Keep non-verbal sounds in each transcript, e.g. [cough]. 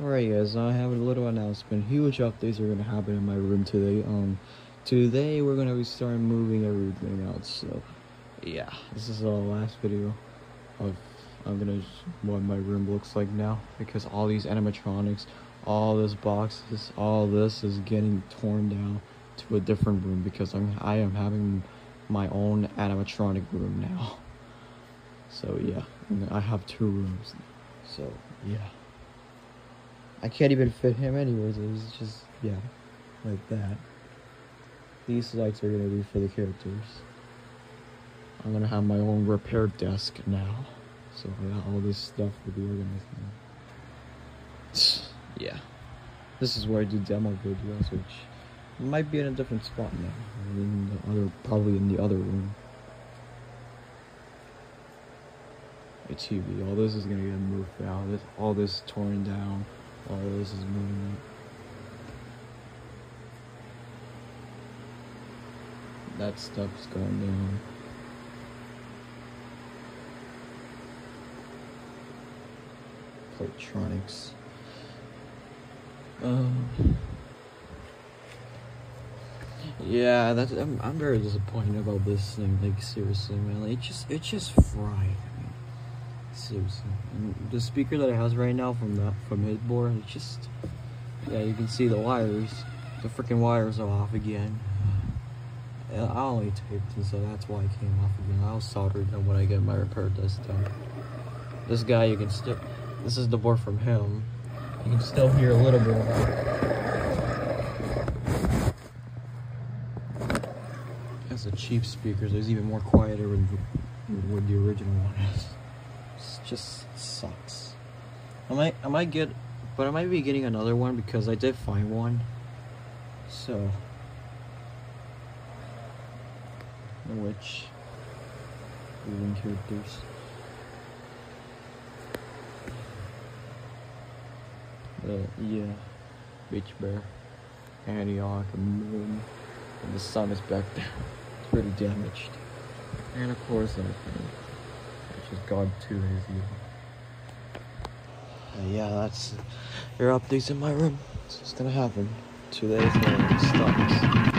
Alright guys, I have a little announcement. Huge updates are gonna happen in my room today. Um today we're gonna be starting moving everything out, so yeah. This is the last video of I'm gonna what my room looks like now because all these animatronics, all this boxes, all this is getting torn down to a different room because I'm I am having my own animatronic room now. So yeah, I have two rooms. So yeah. I can't even fit him anyways. It's just yeah, like that. These lights are gonna be for the characters. I'm gonna have my own repair desk now, so all this stuff will be organized now. [sighs] Yeah, this is where I do demo videos, which might be in a different spot now. In the other, probably in the other room. My TV. All this is gonna get moved out. All this torn down. All this is moving up. That stuff's going down. Electronics. Um. Yeah, that's. I'm, I'm very disappointed about this thing. Like seriously, man. Like, it just it just fried. And the speaker that I have right now from the from his board, it's just. Yeah, you can see the wires. The freaking wires are off again. I only taped and so that's why it came off again. I'll solder them when I get my repair desk done. This guy, you can still. This is the board from him. You can still hear a little bit of it. As a cheap speaker, so it's even more quieter than what the original one is. Just sucks. I might, I might get, but I might be getting another one because I did find one. So, which moving characters. Uh, yeah, Beach Bear, Antioch, and Moon, and the sun is back [laughs] there. It's pretty damaged. And of course, that thing, which is God 2 his evil. Uh, yeah, that's your updates in my room. It's just gonna happen. Two days later, it stops.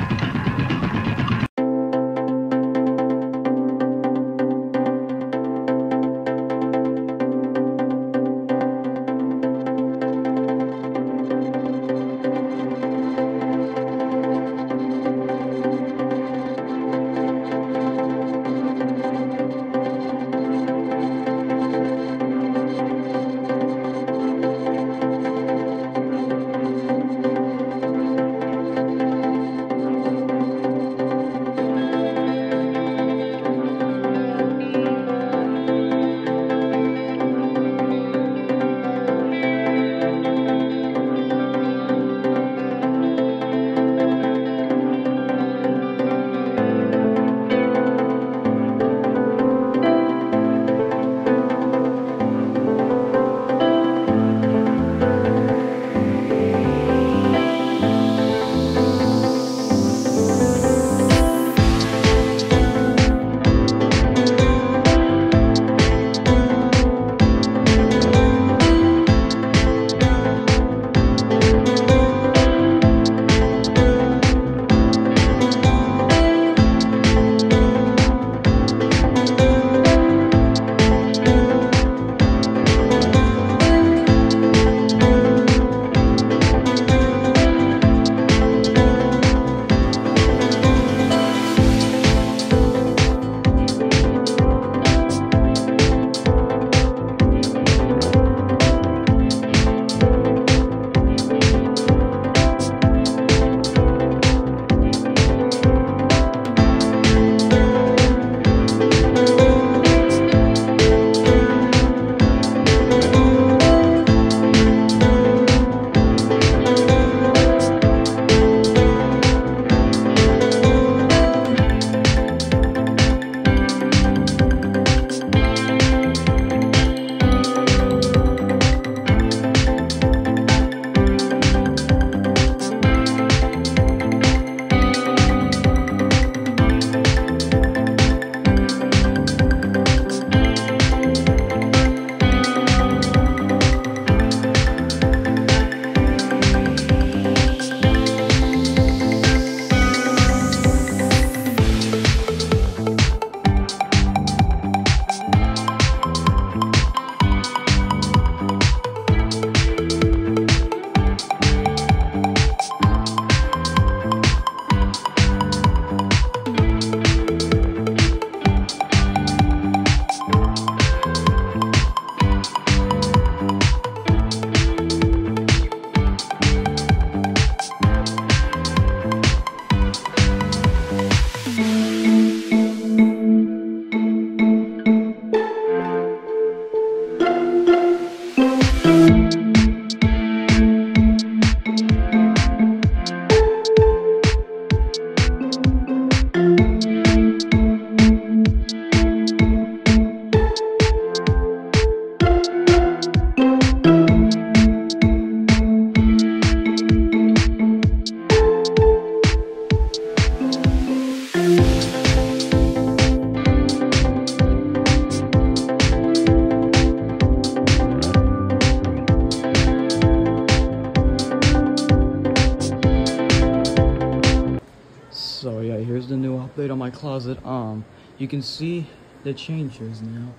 Closet. Um, you can see the changes now.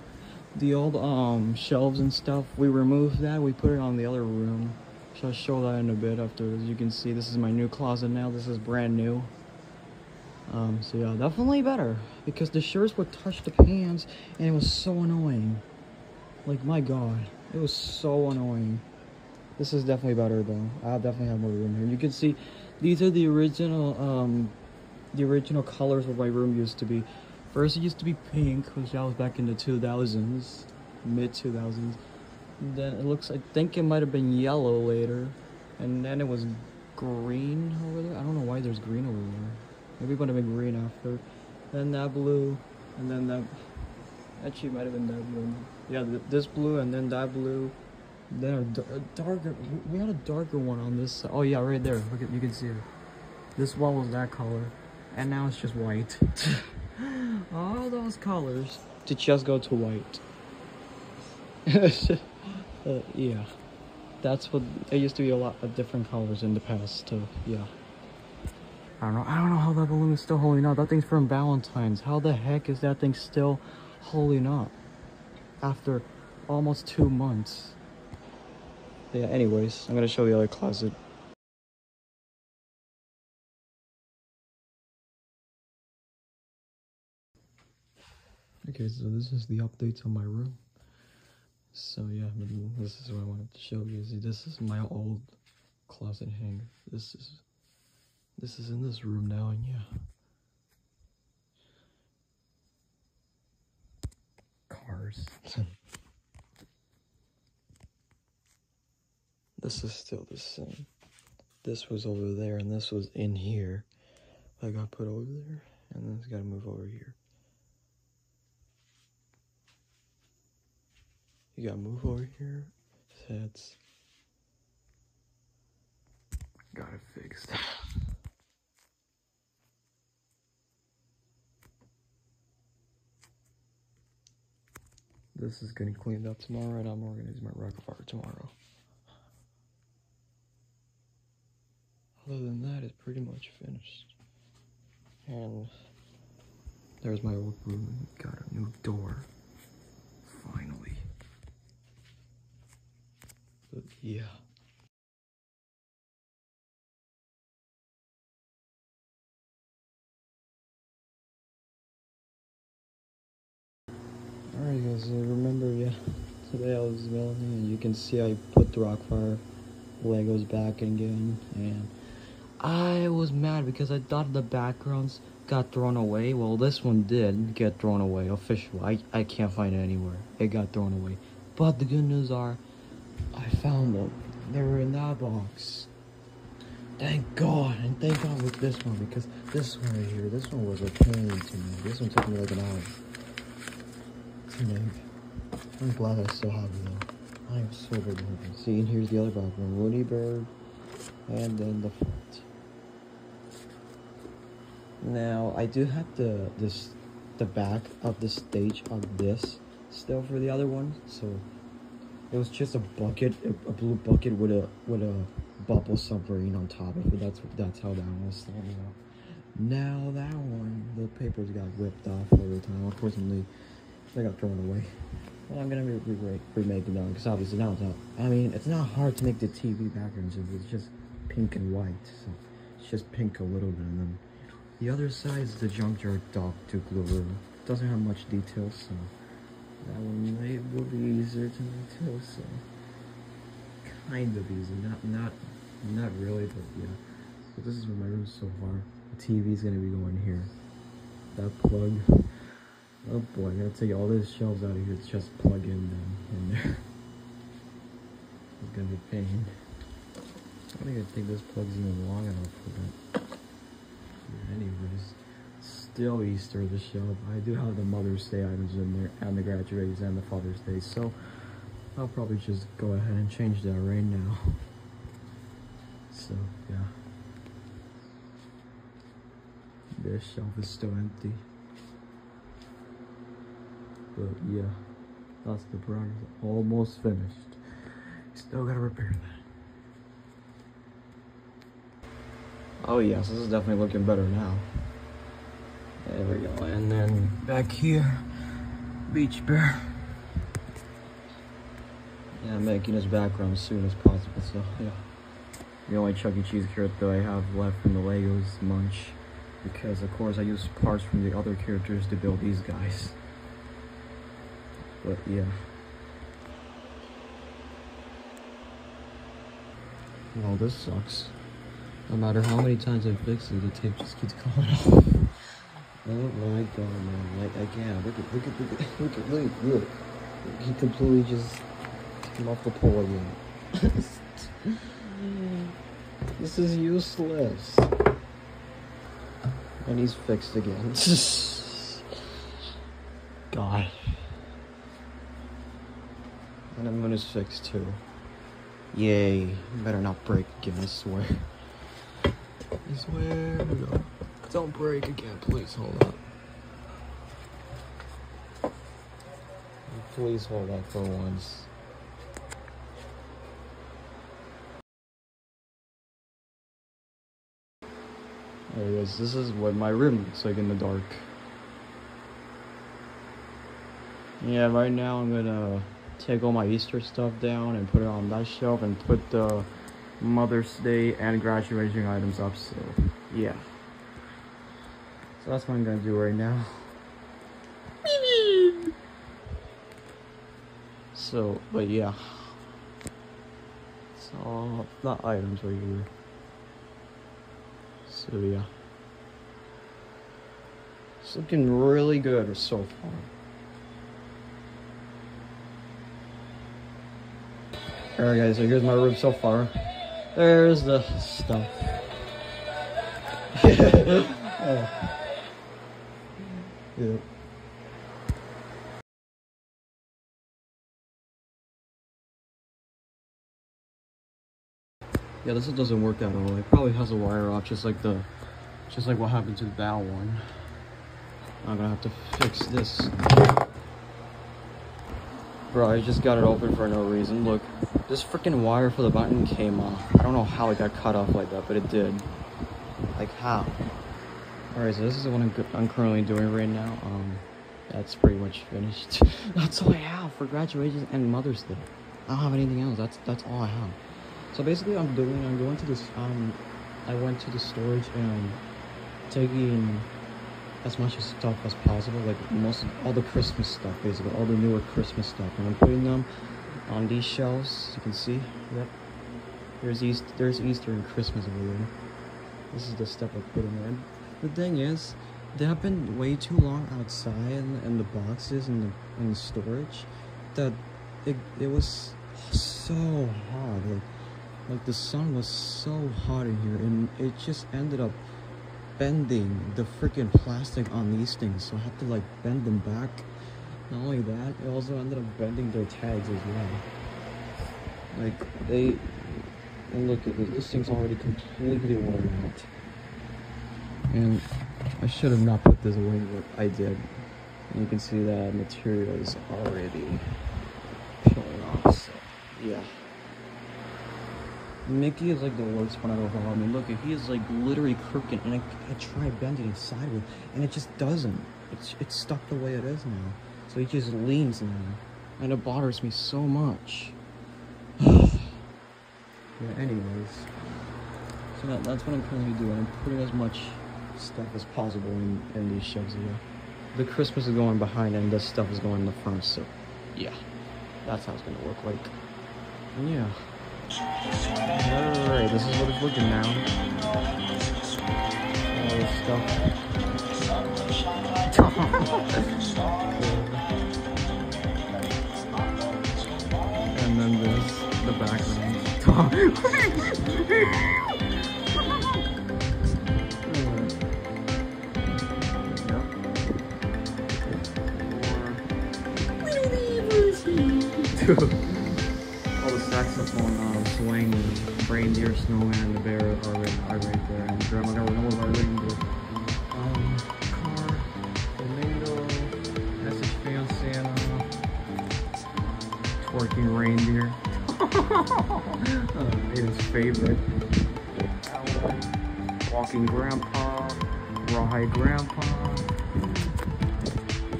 The old um shelves and stuff, we removed that. We put it on the other room. So I'll show that in a bit after. As you can see, this is my new closet now. This is brand new. Um, so yeah, definitely better because the shirts would touch the pants and it was so annoying. Like my god, it was so annoying. This is definitely better though. I'll definitely have more room here. You can see these are the original um the original colors of my room used to be. First, it used to be pink, which that was back in the 2000s, mid 2000s. Then it looks, I think it might have been yellow later, and then it was green over there. I don't know why there's green over there. Maybe it would have been green after. Then that blue, and then that. Actually, might have been that blue. Yeah, th- this blue, and then that blue. Then a, darker. We had a darker one on this. Oh yeah, right there. Look at you can see it. This one was that color and now it's just white. [laughs] All those colors to just go to white. [laughs] uh, yeah, that's what it used to be a lot of different colors in the past too. Yeah. I don't know. I don't know how that balloon is still holding up. That thing's from Valentine's. How the heck is that thing still holding up after almost two months? Yeah. Anyways, I'm gonna show the other closet. Okay, so this is the updates on my room. So yeah, this is what I wanted to show you. See, this is my old closet hanger. This is this is in this room now, and yeah. Cars. [laughs] this is still the same. This was over there, and this was in here. I got put over there, and then it's got to move over here. You gotta move over here. That's got it fixed. this is getting cleaned up tomorrow, and I'm organizing my rug fire tomorrow. Other than that, it's pretty much finished. And there's my old room. Got a new door. Finally. Yeah. Alright guys, remember, yeah, today I was building and you can see I put the Rock-afire Legos back again and I was mad because I thought the backgrounds got thrown away. Well, this one did get thrown away, official. I, I can't find it anywhere. It got thrown away. But the good news are, I found them. They were in that box. Thank God, and thank God with this one because this one right here, this one was a pain to me. This one took me like an hour to make. I'm glad I still have it though. I am so good looking. See, and here's the other background: Woody Bird, and then the front. Now I do have the this the back of the stage of this still for the other one, so it was just a bucket, a, a blue bucket with a with a bubble submarine on top of it. That's that's how that one was starting out. Now that one, the papers got ripped off over time. Unfortunately, they got thrown away. Well, I'm gonna re- re- remake it now because obviously now it's not. I mean, it's not hard to make the TV backgrounds. It's just pink and white, so it's just pink a little bit, and then the other side is the junkyard dog to glue. Doesn't have much detail, so that one may will be easier to make too. So kind of easy, not not not really, but yeah. But this is what my room so far. The TV's gonna be going here. That plug. Oh boy, I'm gonna take all these shelves out of here to just plug in them in there. [laughs] It's gonna be pain. I don't even think this plug's even long enough for that. Anyways, still Easter the shelf. I do have the Mother's Day items in there, and the graduates and the Father's Day, so I'll probably just go ahead and change that right now. So, yeah. This shelf is still empty. But yeah, that's the progress. Almost finished. Still gotta repair that. Oh yes, this is definitely looking better now. There we go. And then back here, Beach Bear. Yeah, making his background as soon as possible, so yeah. The only Chuck E. Cheese character I have left from the Legos Munch. Because of course I used parts from the other characters to build these guys. But yeah. Well, this sucks. No matter how many times I fix it, the tape just keeps coming [laughs] off. Oh my god, man. Like, again, look at, look at, look [laughs] at, look at, look, look. He completely just came off the pole [laughs] again. this is useless. And he's fixed again. [laughs] god. And the moon is fixed too. Yay. Better not break again, I swear. I swear. Don't break again, please hold up. Please hold up for once. There he is. This is what my room looks like in the dark. Yeah, right now I'm gonna take all my Easter stuff down and put it on that shelf and put the Mother's Day and graduation items up, so yeah. So that's what I'm gonna do right now. So, but yeah. So, not items right here. So yeah. It's looking really good so far. Alright guys, so here's my room so far. There's the stuff. [laughs] oh. Yeah. Yeah, this doesn't work at all. It probably has a wire off, just like the, just like what happened to the that one. I'm gonna have to fix this. Bro, I just got it open for no reason. Look, this freaking wire for the button came off. I don't know how it got cut off like that, but it did. Like how? Alright, so this is what I'm, I'm currently doing right now. Um, that's pretty much finished. [laughs] that's all I have for graduation and Mother's Day. I don't have anything else. That's that's all I have. So basically, I'm doing. I'm going to this. Um, I went to the storage and taking as much stuff as possible, like most all the Christmas stuff, basically all the newer Christmas stuff, and I'm putting them on these shelves. You can see. Yep. There's East. There's Easter and Christmas over there. This is the stuff I put in there. The thing is, they have been way too long outside in the boxes and the in the storage that it it was so hot. Like like the sun was so hot in here and it just ended up bending the freaking plastic on these things so I had to like bend them back not only that it also ended up bending their tags as well like they and look at this this thing's already completely worn out and I should have not put this away but I did and you can see that material is already peeling off so yeah Mickey is like the worst one I've ever had. I mean, look, he is like literally crooked, and I, I tried bending it sideways, and it just doesn't. It's it's stuck the way it is now. So he just leans now, and it bothers me so much. [sighs] yeah. Anyways, so that, that's what I'm currently doing. I'm putting as much stuff as possible in, in these shows here. The Christmas is going behind, and this stuff is going in the front. So, yeah, that's how it's gonna look like. Yeah. Alright, this is what it's looking now. All this stuff. [laughs] and then this. the background. [laughs] All the saxophone uh, swing, reindeer, snowman, the bear are right, are right there. And grandma got one of our reindeer. Um, car, flamingo, message fan Santa, twerking reindeer. [laughs] uh, his favorite. Walking grandpa, rawhide grandpa,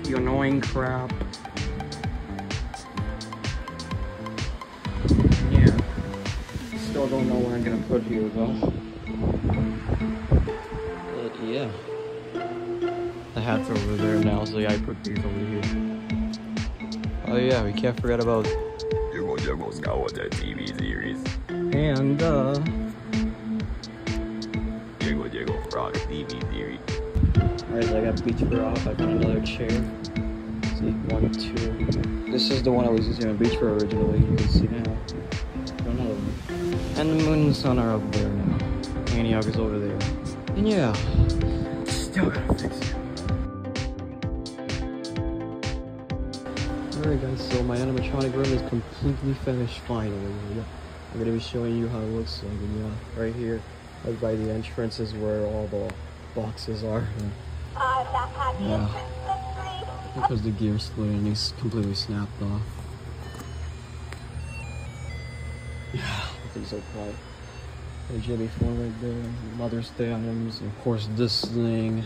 the annoying crap. Still don't know where I'm gonna put here though. But yeah. The hat's over there now, so yeah, I put these over here. Oh yeah, we can't forget about Diego Diego Skywalker TV series. And uh Diego Diego Frog TV series. Alright, so I got beach for off, I got another chair. see, one, two. This is the one I was using on beach for originally, you can see now. Another one. And the moon and sun are up there now. Antioch is over there. And yeah, still gotta fix it. Alright guys, so my animatronic room is completely finished finally. Yeah. I'm gonna be showing you how it looks like. And yeah, right here, right by the entrance is where all the boxes are. [laughs] Yeah. Because the gear split and he's completely snapped off. Yeah things so quiet. The JB4 right there, Mother's Day items, of course this thing,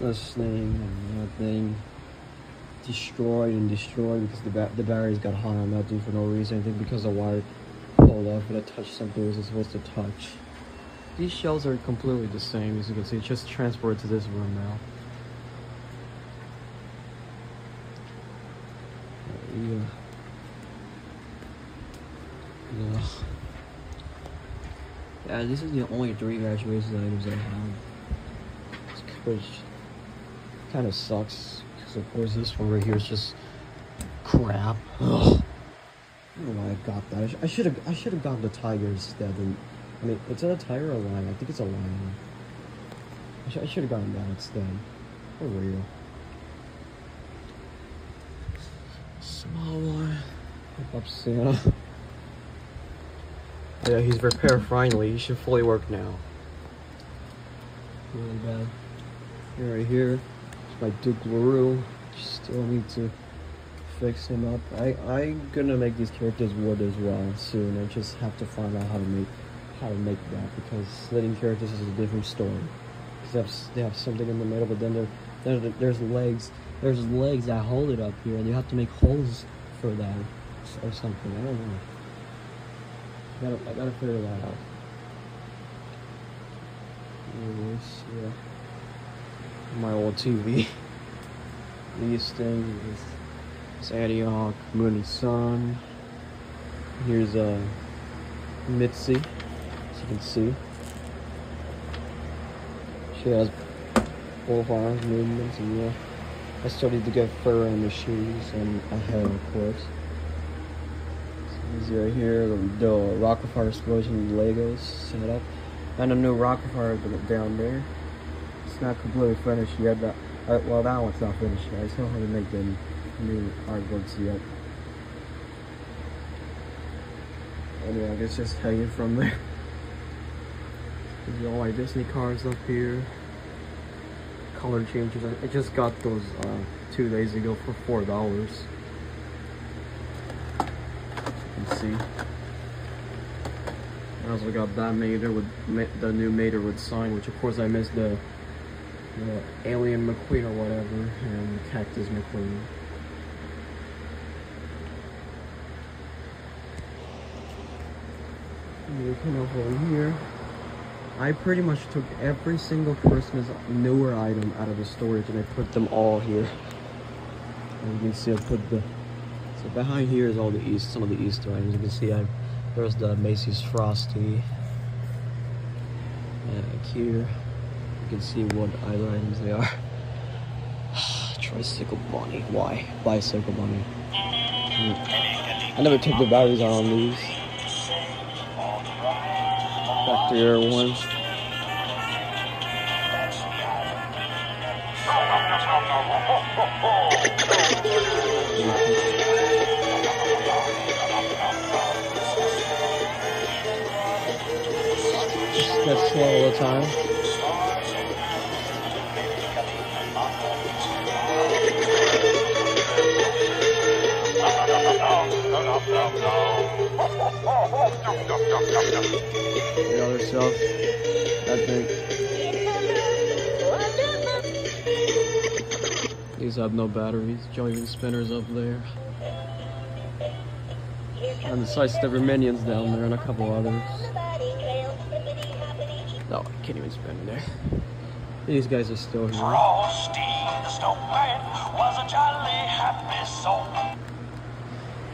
this thing, and that thing. Destroyed and destroyed because the, ba the batteries got hot on thing for no reason. I think because the wire pulled off and it touched something it wasn't supposed to touch. These shells are completely the same, as you can see. It's just transported to this room now. Yeah. Yeah. Yeah, this is the only three graduation items I have. Which kind of sucks. Because of course this one right here is just crap. Ugh. [sighs] I don't know why I got that. I should have I should have gotten the tiger instead. I mean, it's a tiger or a lion? I think it's a lion. I, sh I should have gotten that instead. For real. Small one. Up Santa. [laughs] Yeah, he's repaired finally. He should fully work now. Really bad. Here, right here, it's my Dook LaRue. Still need to fix him up. I I'm gonna make these characters wood as well soon. I just have to find out how to make how to make that because slitting characters is a different story. Because they have, they have something in the middle, but then there, there there's legs. There's legs that hold it up here, and you have to make holes for that or something. I don't know. Gotta, I gotta figure that out. Anyways, yeah. My old TV. These things is Antioch, Moon and Sun. Here's a uh, Mitzi, as you can see. She has both arms movements and yeah. I started to get fur on the shoes and a hair of course is right here, the, fire explosion Legos set up. And a new Rock-afire down there. It's not completely finished yet. But, uh, well, that one's not finished yet. I still haven't made the new artworks yet. Anyway, I guess just hanging from there. There's all my Disney cars up here. Color changes. I just got those uh, two days ago for four dollars see. I also got that Mater with the new Mater with sign, which of course I missed the, the Alien McQueen or whatever, and Cactus McQueen. You come over here. I pretty much took every single Christmas newer item out of the storage and I put them all here. And you can see I put the so behind here is all the East, some of the Easter items. You can see I, there's the Macy's Frosty. And here, you can see what other items they are. [sighs] Tricycle bunny. Why? Bicycle bunny. I never took the batteries out on these. Factory air one. Just get slow all the time. The other stuff, I think. These have no batteries. Joint spinners up there. And the sidestepper minions down there and a couple others. No, I can't even spin there. These guys are still here. Frosty the snowman was a jolly happy soul.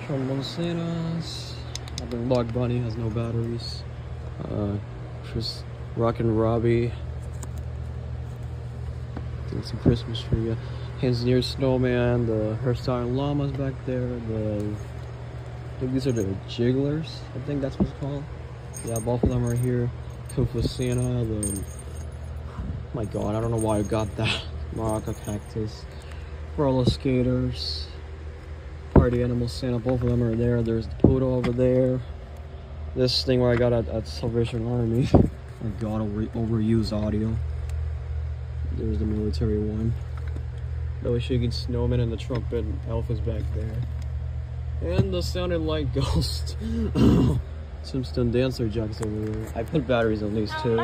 Trombone Santas. I think Log Bunny has no batteries. Uh, just Rockin' Robbie. Doing some Christmas for you. Hands Near Snowman. The Hairstyle Llamas back there. The I think these are the Jigglers. I think that's what it's called. Yeah, both of them are here. Kufa Santa. The my God, I don't know why I got that. [laughs] Maraca Cactus. Roller Skaters. Party Animal Santa, both of them are there. There's the Poodle over there. This thing where I got at, at Salvation Army. [laughs] My god, over, overused audio. There's the military one. The Michigan Snowman and the trumpet elf is back there. And the sounded like [laughs] ghost. Simpson Dancer Jacks over there. I put batteries on these too.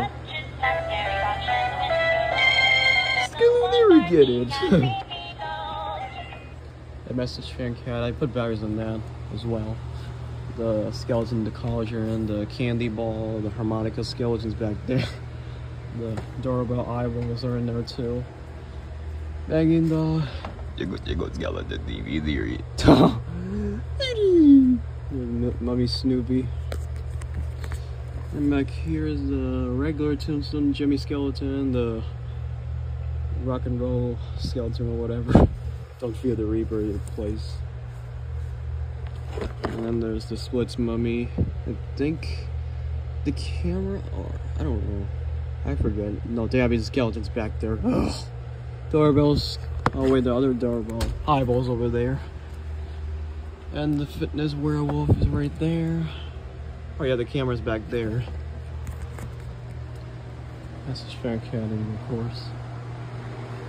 Scooby get it. [laughs] a message fan cat. I put batteries on that as well. The skeleton, the and the candy ball, the harmonica skeletons back there. [laughs] The doorbell eyeballs are in there too. Banging the Jego, jego skeleton TV series. M- Mummy Snoopy. And back here is the regular Tombstone Jimmy Skeleton, the rock and roll skeleton or whatever. [laughs] Don't fear the Reaper, place. And then there's the Splits Mummy. I think the camera, or I don't know. I forget. No, they have these skeletons back there. Ugh. [gasps] Doorbells. Oh wait, the other doorbell. Eyeballs over there. And the fitness werewolf is right there. Oh yeah, the camera's back there. That's just Fan Academy, of course.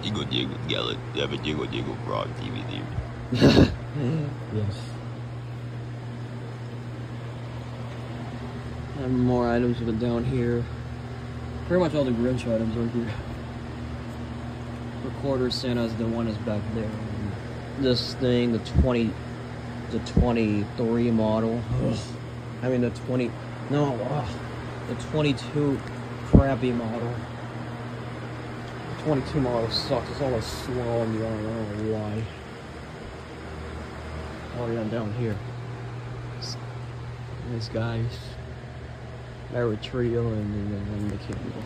Jego, jego skeleton. Never jego, jego frog TV series. [laughs] yes. And more items are down here. Pretty much all the Grinch items are here. Recorder Santa's the one is back there. And this thing, the 20, the 23 model. I mean the 20, no, ugh. the 22 crappy model. The 22 model sucks. It's always slow on the arm. I don't know why. Oh yeah, down here. These guys. Barrett Trio and then and the candle.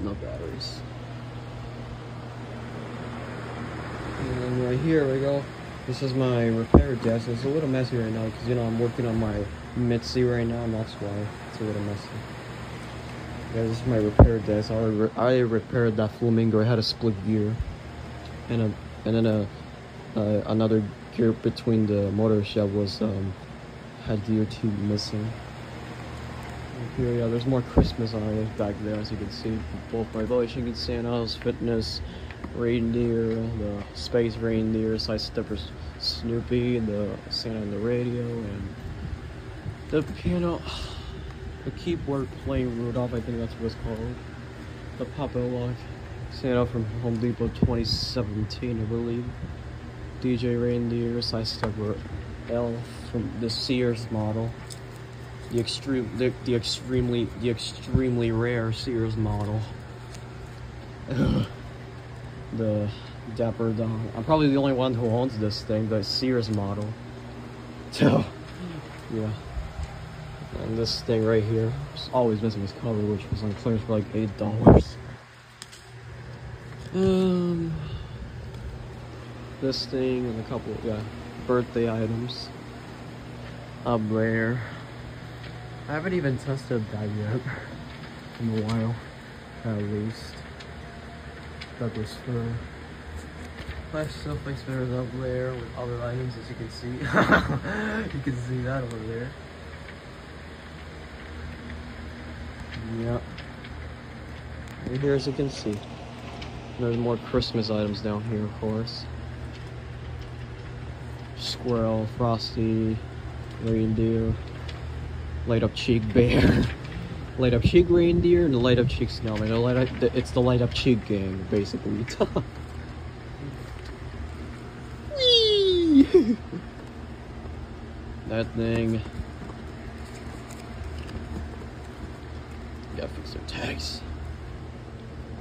No batteries. And then right here we go. This is my repair desk. It's a little messy right now because you know I'm working on my Mitzi right now, and that's why it's a little messy. Yeah, this is my repair desk. I, re- I repaired that flamingo. I had a split gear, and a and then a uh, another gear between the motor shaft was um, had gear two missing. Here, yeah, there's more Christmas items back there, as you can see. Both my Boy Chicken Santa's Fitness Reindeer, the Space Reindeer, Side Steppers Snoopy, the Santa on the radio, and the piano, [sighs] the keyboard playing Rudolph, I think that's what it's called. The Papa Lock Santa from Home Depot 2017, I believe. DJ Reindeer, Side Stepper Elf from the Sears model. The extreme, the, the extremely, the extremely rare Sears model. [sighs] the Dapper Don. I'm probably the only one who owns this thing, the Sears model. So, yeah. And this thing right here, it's always missing its cover, which was on clearance for like eight dollars. Um, this thing and a couple, yeah, birthday items. Up there. I haven't even tested that yet in a while, at least. That was for my stuff like up there with other items as you can see. [laughs] you can see that over there. Yep. Right here as you can see. There's more Christmas items down here of course. Squirrel, Frosty, reindeer, light up cheek bear, [laughs] light up cheek reindeer, and the light up cheek snowman. The light up, it's the light up cheek gang, basically. [laughs] [laughs] That thing. Gotta fix their tags.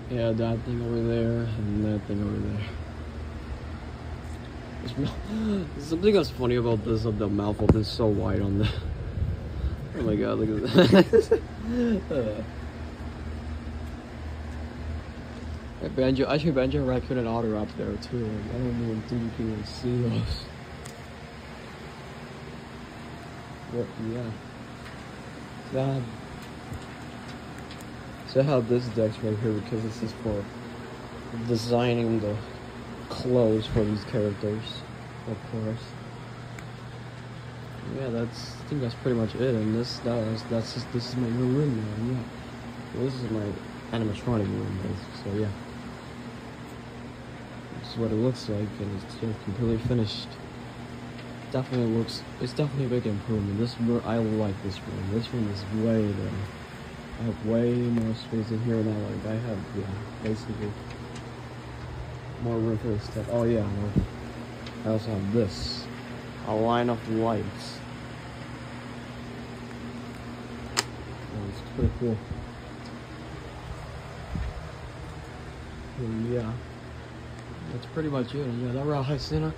Yeah, that thing over there, and that thing over there. [gasps] Something that's funny about this of the mouth open so wide on the. Oh my god, look at that. [laughs] uh. Banjo, actually Banjo Raccoon and Otter up there too. Like, I don't even think you can see those. But yeah. That. So I have this desk right here because this is for designing the clothes for these characters, of course. Yeah, that's I think that's pretty much it. And this that is that's just this is my new room now. Yeah, well, this is my animatronic room. So yeah, this is what it looks like, and it's still completely finished. Definitely looks. It's definitely a big improvement. This room, I like this room. This room is way better. I have way more space in here now. Like I have, yeah, basically more room for this stuff. Oh yeah, I also have this. A line of lights. It's pretty cool. Yeah. That's pretty much it. Yeah, that Raw Hysena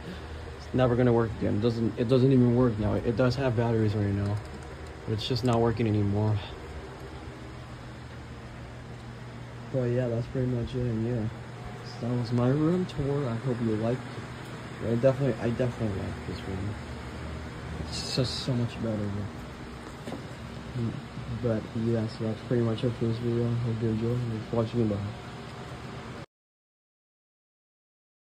it's never gonna work again. It doesn't it doesn't even work now. It does have batteries right now. But it's just not working anymore. But yeah, that's pretty much it, yeah. So that was my room tour. I hope you liked it. I definitely, I definitely like this room. It's just so much better. But, but yeah, so that's pretty much it for this video. Hope you enjoyed watching. Bye.